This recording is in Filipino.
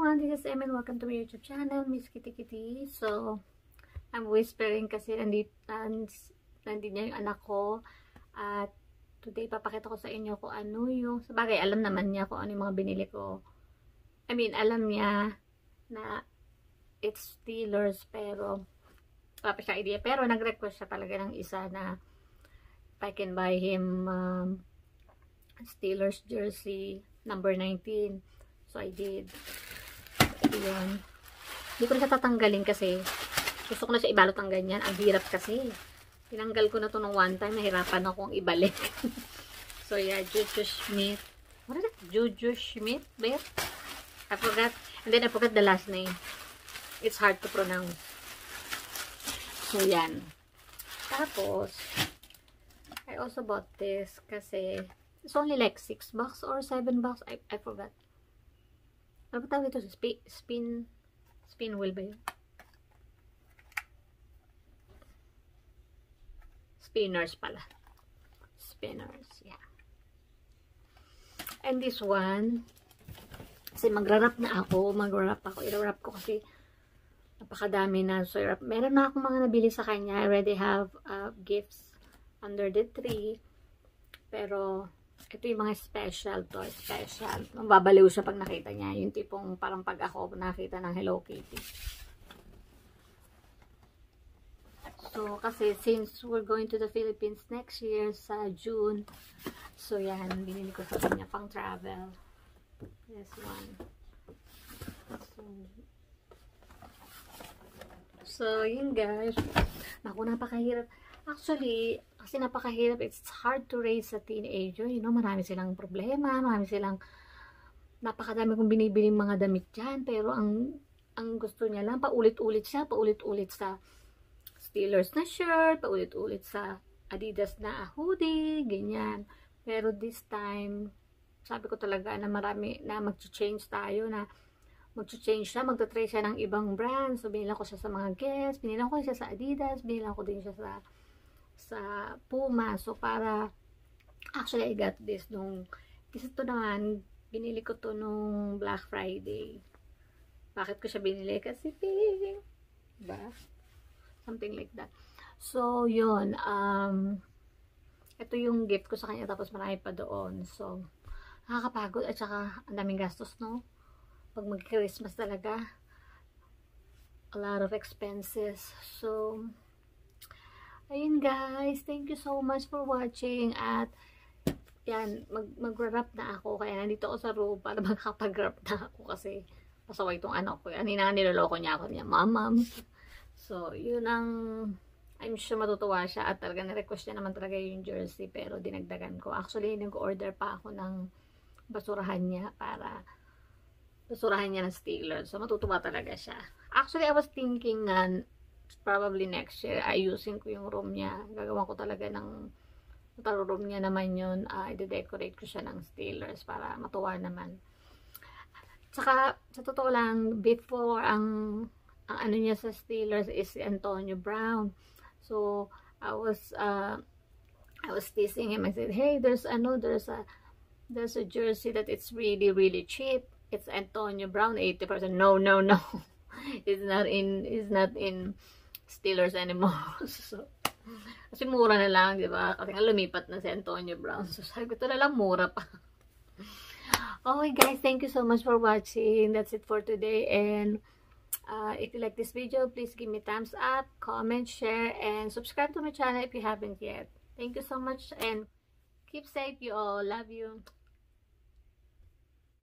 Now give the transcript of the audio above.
is Em welcome to my YouTube channel, Miss Kitty Kitty. So, I'm whispering kasi nandito, nandito niya yung anak ko. At today, papakita ko sa inyo kung ano yung, sabagay, alam naman niya kung ano yung mga binili ko. I mean, alam niya na it's Steelers, pero wala pa siya idea. Pero nag-request siya talaga ng isa na if I can buy him um, Steelers jersey number 19. So, I did. Ayan. Hindi ko na siya tatanggalin kasi gusto ko na siya ibalot ng ganyan. Ang hirap kasi. Tinanggal ko na to nung one time. Nahirapan akong ibalik. so yeah, Juju Schmidt. What is it? Juju Schmidt? Ba I forgot. And then I forgot the last name. It's hard to pronounce. So yan. Tapos, I also bought this kasi it's only like 6 bucks or 7 bucks. I, I forgot. Ano tawag ito? Spin, spin, spin wheel ba yun? Spinners pala. Spinners, yeah. And this one, kasi magra-wrap na ako, magra-wrap ako. I-wrap ko kasi napakadami na. So, meron na akong mga nabili sa kanya. I already have uh, gifts under the tree. Pero, ito yung mga special to, special. Mababaliw siya pag nakita niya. Yung tipong parang pag ako nakita ng Hello Kitty. So, kasi since we're going to the Philippines next year sa June, so yan, binili ko sa kanya pang travel. This one. So, so yun guys. Naku, napakahirap. Actually, kasi napakahirap. It's hard to raise a teenager. You know, marami silang problema, marami silang napakadami kong binibiling mga damit dyan. Pero ang ang gusto niya lang, paulit-ulit siya, paulit-ulit sa Steelers na shirt, paulit-ulit sa Adidas na hoodie, ganyan. Pero this time, sabi ko talaga na marami na mag-change tayo na mag-change siya, magta-try siya ng ibang brand. So, binilang ko siya sa mga Guess, binilang ko siya sa Adidas, binilang ko din siya sa sa Puma. So, para, actually, I got this nung, kasi ito naman, binili ko to nung Black Friday. Bakit ko siya binili? Kasi pink. Diba? Something like that. So, yun. Um, ito yung gift ko sa kanya. Tapos marami pa doon. So, nakakapagod. At saka, ang daming gastos, no? Pag mag-Christmas talaga. A lot of expenses. So, ayun guys, thank you so much for watching. At yan, mag mag-wrap na ako. Kaya nandito ako sa room para makapag-wrap na ako kasi pasaway itong anak ko. Yan, hinang niloloko niya ako. Niya, mamam so, yun ang I'm sure matutuwa siya. At talaga na-request niya naman talaga yung jersey pero dinagdagan ko. Actually, nag-order pa ako ng basurahan niya para basurahan niya ng Steelers. So matutuwa talaga siya. Actually, I was thinking na probably next year, ayusin ko yung room niya. Gagawa ko talaga ng taro room niya naman yun. Uh, i-decorate ko siya ng Steelers para matuwa naman. Tsaka, sa totoo lang, before, ang, ang ano niya sa Steelers is si Antonio Brown. So, I was, uh, I was teasing him. I said, hey, there's, ano, there's a, there's a jersey that it's really, really cheap. It's Antonio Brown, 80%. No, no, no. it's not in, it's not in, Steelers anymore. so, kasi mura na lang, di ba? Kasi nga lumipat na si Antonio Brown. So, sabi ko, ito na lang, mura pa. okay, guys, thank you so much for watching. That's it for today. And, uh, if you like this video, please give me thumbs up, comment, share, and subscribe to my channel if you haven't yet. Thank you so much, and keep safe, you all. Love you.